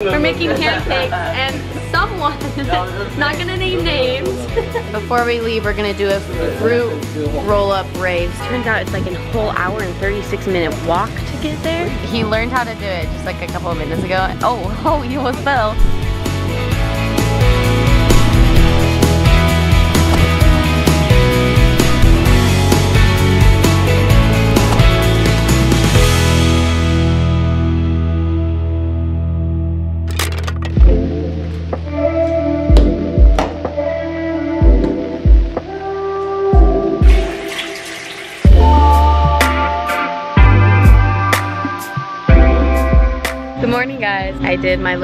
We're making pancakes and someone, not gonna name names. Before we leave, we're gonna do a fruit roll-up race. Turns out it's like a whole hour and 36 minute walk to get there. He learned how to do it just like a couple of minutes ago. Oh, oh, he almost fell.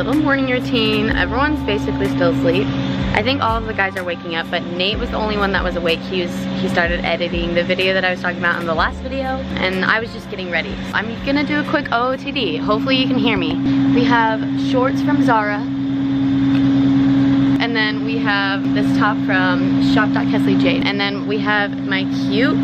Little morning routine. Everyone's basically still asleep. I think all of the guys are waking up, but Nate was the only one that was awake. He was he started editing the video that I was talking about in the last video, and I was just getting ready. I'm gonna do a quick OOTD. Hopefully you can hear me. We have shorts from Zara, and then we have this top from shop.kesley Jade, and then we have my cute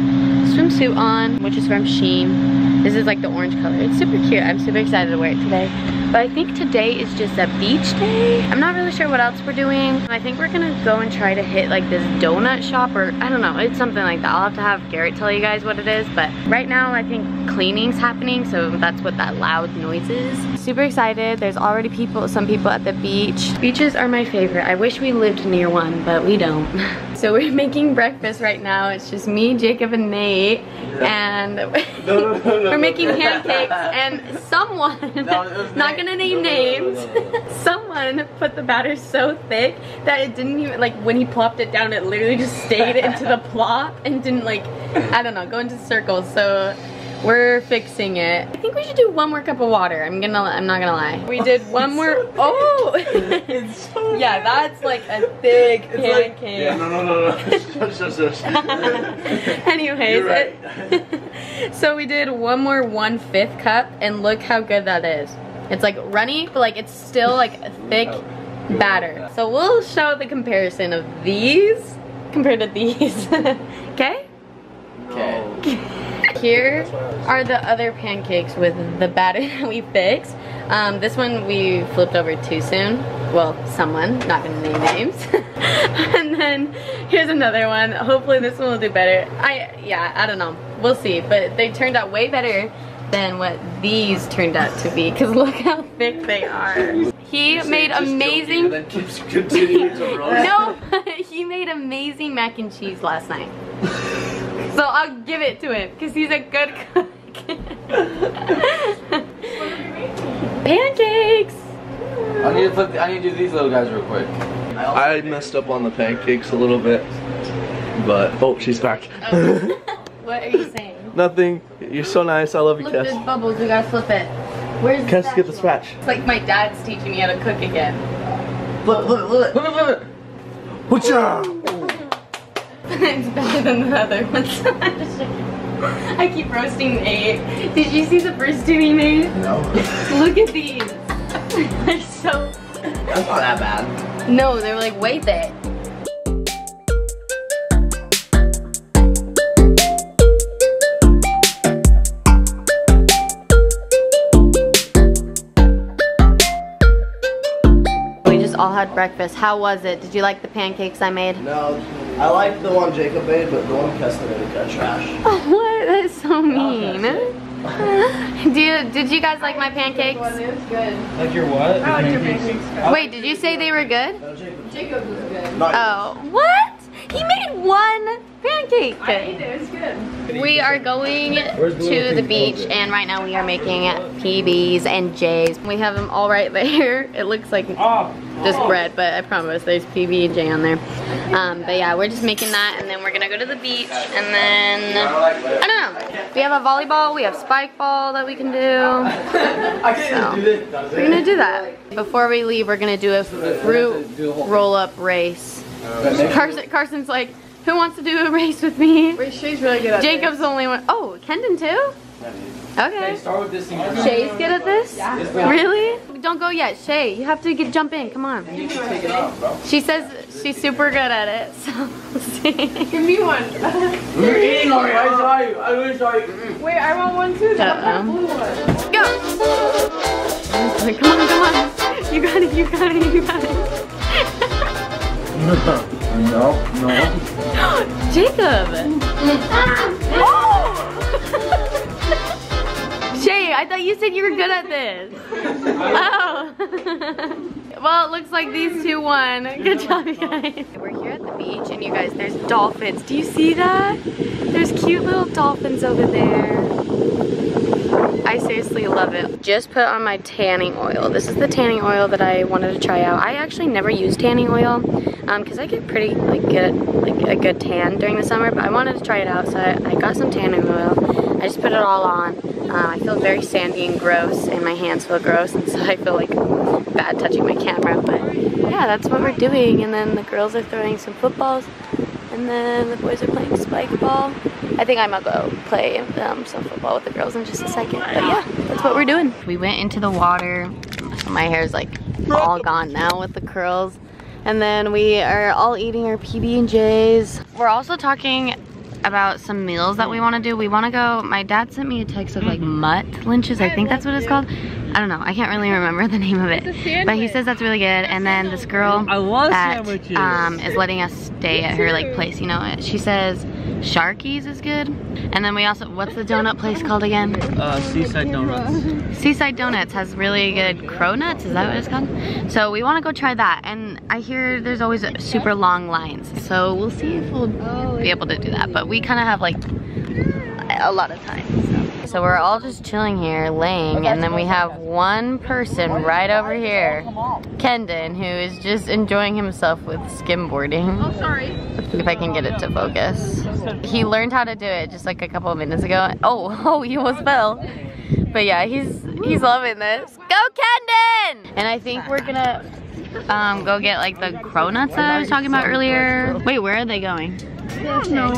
swimsuit on, which is from Shein. This is like the orange color. It's super cute. I'm super excited to wear it today. But I think today is just a beach day. I'm not really sure what else we're doing. I think we're gonna go and try to hit like this donut shop or I don't know. It's something like that. I'll have to have Garrett tell you guys what it is. But right now I think cleaning's happening. So that's what that loud noise is. Super excited. There's already people, some people at the beach. Beaches are my favorite. I wish we lived near one, but we don't. So we're making breakfast right now. It's just me, Jacob, and Nate. And we're making pancakes. And someone, not gonna name names, someone put the batter so thick that it didn't even, like when he plopped it down, it literally just stayed into the plop and didn't like, I don't know, go into circles. So we're fixing it. I think we should do one more cup of water. I'm gonna, I'm not gonna lie. We did one more, oh! yeah, that's like a thick pancake. Yeah, no, no, no, no. Shush, shush, shush. Anyways, You're right. it- so we did one more one fifth cup and look how good that is. It's like runny, but like it's still like a thick batter. So we'll show the comparison of these compared to these. Here are the other pancakes with the batter that we fixed. Um, this one we flipped over too soon. Well, someone, not gonna name names. and then here's another one. Hopefully this one will do better. I, yeah, I don't know. We'll see. But they turned out way better than what these turned out to be. Cause look how thick they are. He made amazing And then keeps continuing to roast. no, he made amazing mac and cheese last night. So I'll give it to him because he's a good cook. Pancakes! I need to put. I need to do these little guys real quick. I messed up on the pancakes a little bit, but oh, she's back. What are you saying? Nothing. You're so nice. I love you, Look, there's Kes. bubbles. We gotta flip it. Where's the Kes, get the spatula? scratch. It's like my dad's teaching me how to cook again. Flip, flip, flip, flip, flip, flip. it's better than the other ones. I keep roasting Nate. Did you see the first two he made? No, Look at these. They're so that's not that bad. No, they were like way thick. We just all had breakfast. How was it? Did you like the pancakes I made? No, I like the one Jacob made, but the one Kes made got trash. what? That's so mean. Do you, did you guys like my pancakes? Like your what? I like your pancakes. Wait, did you say they were good? No, Jacob. Not Oh, what? He made one pancake. It, We are going to the beach and right now we are making PBs and J's. We have them all right there. It looks like just bread, but I promise there's PB and J on there. Um, but yeah, we're just making that and then we're gonna go to the beach and then, I don't know. We have a volleyball, we have spike ball that we can do. So. We're gonna do that. Before we leave, we're gonna do a fruit roll-up race. Carson, Carson's like, who wants to do a race with me? Wait, Shay's really good at Jacob's the only one. Oh, Kendon too? Okay. Start with this thing. Shay's good at this? Really? Don't go yet. Shay, you have to get jump in. Come on. You can take it off. She says she's super good at it. So we'll see. Give me one. You're eating already. I saw you. I really saw you. Wait, I want one too. That Uh-oh. blue one. Go. Come on, come on. You got it, you got it, you got it. no, no. Jacob! oh! Shay, I thought you said you were good at this. Oh. well, it looks like these two won. Good job, you guys. We're here at the beach, and you guys, there's dolphins. Do you see that? There's cute little dolphins over there. I seriously love it. Just put on my tanning oil. This is the tanning oil that I wanted to try out. I actually never use tanning oil because um, I get pretty like good, like a good tan during the summer, but I wanted to try it out, so I, I got some tanning oil. I just put it all on. Um, I feel very sandy and gross, and my hands feel gross, and so I feel like bad touching my camera, but yeah, that's what we're doing. And then the girls are throwing some footballs, and then the boys are playing spike ball. I think I might go play um, some football with the girls in just a second. But yeah, that's what we're doing. We went into the water. So my hair's like all gone now with the curls. And then we are all eating our PB&Js. We're also talking about some meals that we want to do. We want to go, my dad sent me a text of like Mutt Lynch's. I think that's what it's called. I don't know. I can't really remember the name of it. But he says that's really good. And then this girl that um, is letting us stay at her like place, you know, she says Sharky's is good. And then we also, what's the donut place called again? Uh, Seaside Donuts. Seaside Donuts has really good cronuts, is that what it's called? So we wanna go try that. And I hear there's always super long lines. So we'll see if we'll be able to do that. But we kinda have like a lot of time. So. So we're all just chilling here, laying, and then we have one person right over here, Kendon, who is just enjoying himself with skimboarding. Oh, sorry. Let's see if I can get it to focus. He learned how to do it just like a couple of minutes ago. Oh, oh, he almost fell. But yeah, he's he's loving this. Go, Kendon! And I think we're gonna um, go get like the cronuts that I was talking about earlier. Wait, where are they going? No.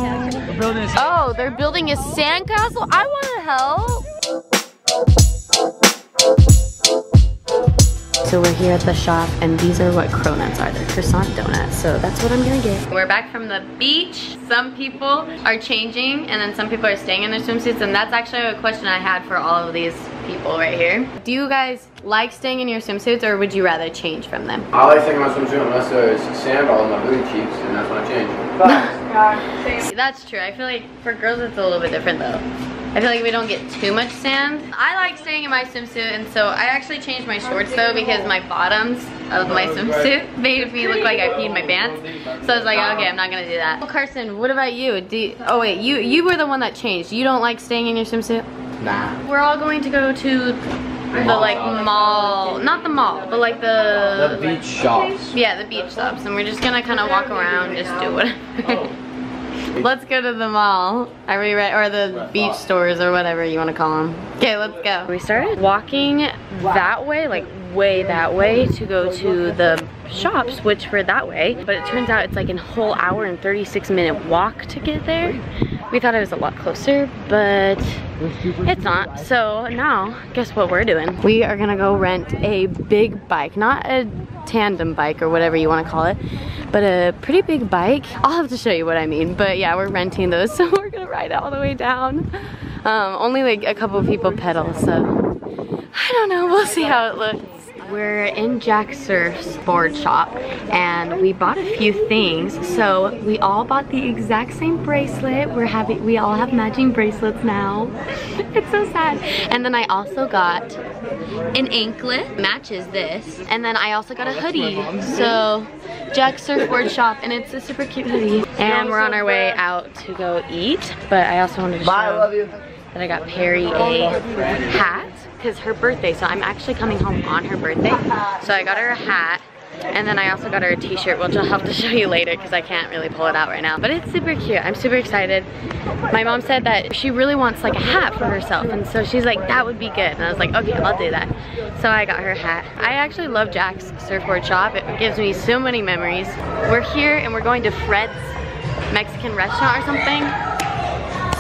Oh, they're building a sandcastle? I want to help. So we're here at the shop and these are what cronuts are. They're croissant donuts. So that's what I'm gonna get. We're back from the beach. Some people are changing and then some people are staying in their swimsuits and that's actually a question I had for all of these people right here. Do you guys like staying in your swimsuits or would you rather change from them? I like taking my swimsuit unless there's sand all in my booty cheeks and that's when I change. That's true. I feel like for girls it's a little bit different though. I feel like we don't get too much sand. I like staying in my swimsuit and so I actually changed my shorts though because my bottoms of my swimsuit made me look like I peed my pants. So I was like, okay, I'm not gonna do that. Well, Carson, what about you? Do you, oh wait, you you were the one that changed. You don't like staying in your swimsuit? Nah. We're all going to go to the like mall, not the mall, but like the... The beach shops. Yeah, the beach shops. And we're just gonna kind of walk around, just do whatever. Let's go to the mall. Are we ready? Or the beach stores or whatever you want to call them. Okay, let's go. We started walking that way, like way that way to go to the shops, which were that way. But it turns out it's like a whole hour and 36 minute walk to get there. We thought it was a lot closer, but it's not. So now, guess what we're doing? We are gonna go rent a big bike, not a tandem bike or whatever you wanna call it, but a pretty big bike. I'll have to show you what I mean, but yeah, we're renting those, so we're gonna ride all the way down. Um, only like a couple people pedal, so I don't know, we'll see how it looks. We're in Jack's Surfboard shop and we bought a few things. So we all bought the exact same bracelet. We're having, we all have matching bracelets now. it's so sad. And then I also got an anklet, matches this. And then I also got a hoodie. So Jack Surfboard shop and it's a super cute hoodie. And we're on our way out to go eat. But I also wanted to show that I got Perri a hat because her birthday, so I'm actually coming home on her birthday. So I got her a hat, and then I also got her a t-shirt, which I'll have to show you later because I can't really pull it out right now. But it's super cute. I'm super excited. My mom said that she really wants like a hat for herself, and so she's like, that would be good. And I was like, okay, I'll do that. So I got her a hat. I actually love Jack's surfboard shop. It gives me so many memories. We're here and we're going to Fred's Mexican restaurant or something.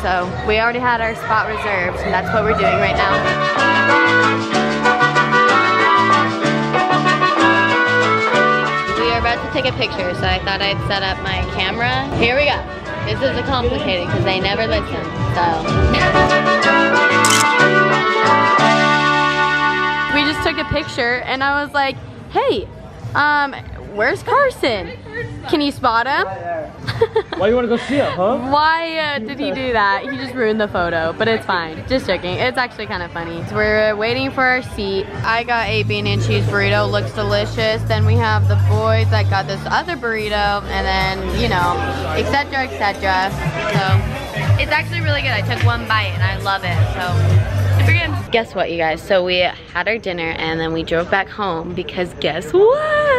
So we already had our spot reserved and that's what we're doing right now. We are about to take a picture so I thought I'd set up my camera. Here we go. This is complicated because they never listen, so. we just took a picture and I was like, Hey, um, where's Carson? Can you spot him? Why you want to go see him, huh? Why uh, did he do that? He just ruined the photo, but it's fine. Just joking. It's actually kind of funny. So we're waiting for our seat. I got a bean and cheese burrito. Looks delicious. Then we have the boys that got this other burrito, and then you know, etc. etc. So it's actually really good. I took one bite and I love it. So. Guess what, you guys? So we had our dinner and then we drove back home because guess what?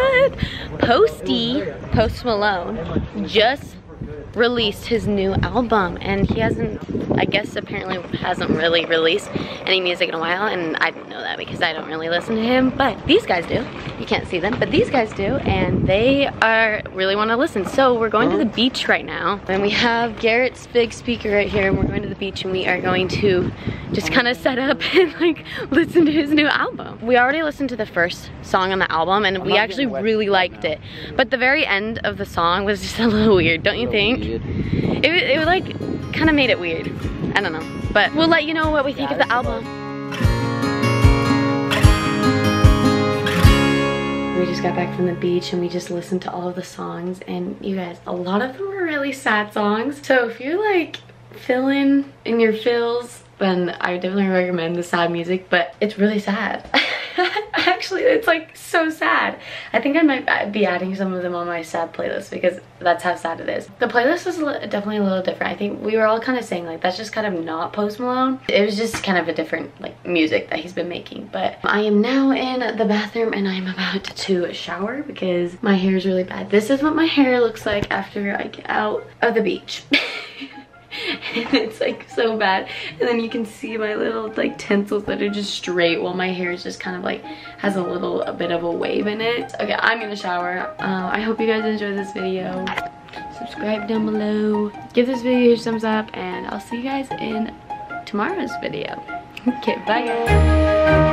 Posty, Post Malone, just released his new album and he hasn't I guess apparently hasn't really released any music in a while and I don't know that because I don't really listen to him but these guys do you can't see them but these guys do and they are really want to listen. So we're going to the beach right now. And we have Garrett's big speaker right here and we're going to the beach and we are going to just kind of set up and like listen to his new album. We already listened to the first song on the album and we actually really liked it. But the very end of the song was just a little weird don't you think? it, it like kind of made it weird. I don't know. But we'll let you know what we think of the album. Just got back from the beach and we just listened to all of the songs and you guys, a lot of them were really sad songs. So if you're like feeling in your feels, then I definitely recommend the sad music, but it's really sad. Actually, it's like so sad. I think I might be adding some of them on my sad playlist because that's how sad it is. The playlist was definitely a little different. I think we were all kind of saying like that's just kind of not Post Malone. It was just kind of a different like music that he's been making. But I am now in the bathroom and I'm about to shower because my hair is really bad. This is what my hair looks like after I get out of the beach. and it's like so bad. And then you can see my little like tinsels that are just straight while my hair is just kind of like has a little a bit of a wave in it. Okay i'm gonna shower. Uh, i hope you guys enjoyed this video. Subscribe down below. Give this video a thumbs up and i'll see you guys in tomorrow's video. Okay bye guys